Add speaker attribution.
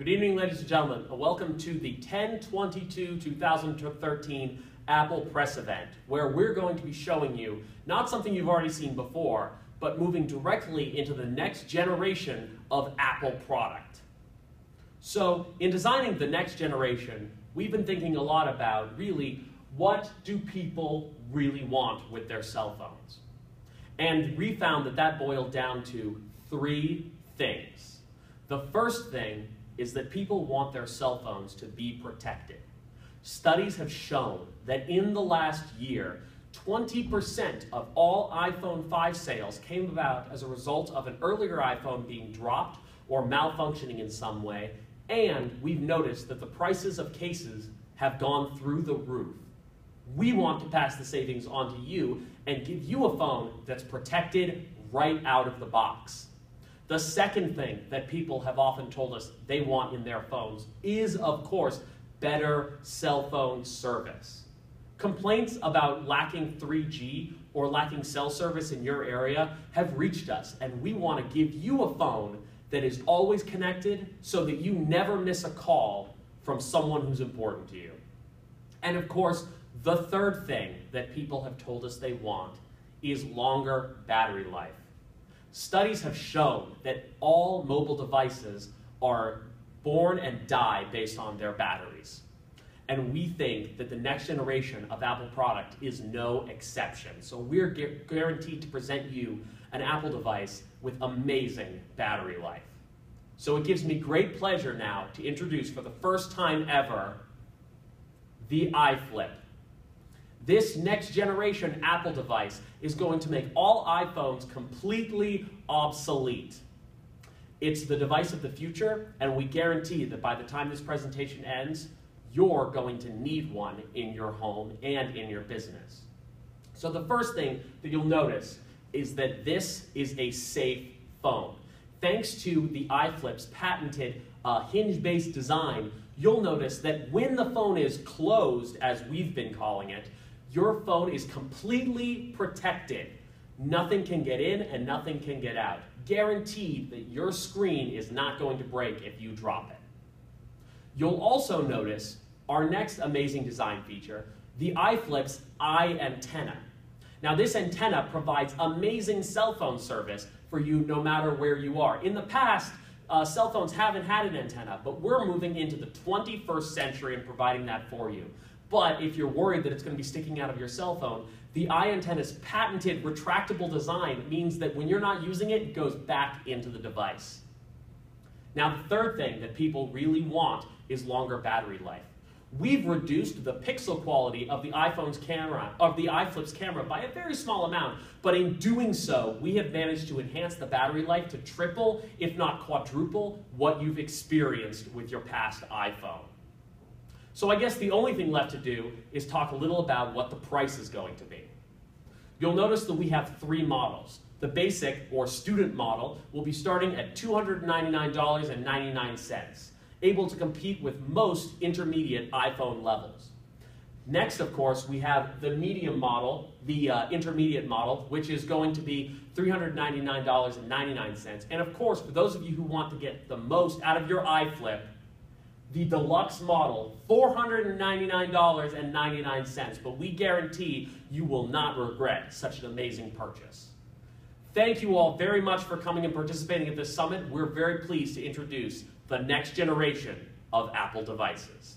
Speaker 1: Good evening, ladies and gentlemen, and welcome to the 10-22-2013 Apple Press Event, where we're going to be showing you not something you've already seen before, but moving directly into the next generation of Apple product. So, in designing the next generation, we've been thinking a lot about really what do people really want with their cell phones? And we found that that boiled down to three things. The first thing is that people want their cell phones to be protected. Studies have shown that in the last year, 20% of all iPhone 5 sales came about as a result of an earlier iPhone being dropped or malfunctioning in some way, and we've noticed that the prices of cases have gone through the roof. We want to pass the savings on to you and give you a phone that's protected right out of the box. The second thing that people have often told us they want in their phones is, of course, better cell phone service. Complaints about lacking 3G or lacking cell service in your area have reached us, and we want to give you a phone that is always connected so that you never miss a call from someone who's important to you. And of course, the third thing that people have told us they want is longer battery life. Studies have shown that all mobile devices are born and die based on their batteries. And we think that the next generation of Apple product is no exception. So we're gu guaranteed to present you an Apple device with amazing battery life. So it gives me great pleasure now to introduce for the first time ever the iFlip. This next generation Apple device is going to make all iPhones completely obsolete. It's the device of the future, and we guarantee that by the time this presentation ends, you're going to need one in your home and in your business. So the first thing that you'll notice is that this is a safe phone. Thanks to the iFlip's patented uh, hinge-based design, you'll notice that when the phone is closed, as we've been calling it, your phone is completely protected. Nothing can get in and nothing can get out. Guaranteed that your screen is not going to break if you drop it. You'll also notice our next amazing design feature, the iFlip's iAntenna. Now this antenna provides amazing cell phone service for you no matter where you are. In the past, uh, cell phones haven't had an antenna, but we're moving into the 21st century and providing that for you. But if you're worried that it's going to be sticking out of your cell phone, the iAntenna's patented retractable design means that when you're not using it, it goes back into the device. Now, the third thing that people really want is longer battery life. We've reduced the pixel quality of the iPhone's camera, of the iFlip's camera by a very small amount, but in doing so, we have managed to enhance the battery life to triple, if not quadruple, what you've experienced with your past iPhone. So I guess the only thing left to do is talk a little about what the price is going to be. You'll notice that we have three models. The basic, or student model, will be starting at $299.99, able to compete with most intermediate iPhone levels. Next, of course, we have the medium model, the uh, intermediate model, which is going to be $399.99. And of course, for those of you who want to get the most out of your iFlip, the deluxe model, $499.99, but we guarantee you will not regret such an amazing purchase. Thank you all very much for coming and participating at this summit. We're very pleased to introduce the next generation of Apple devices.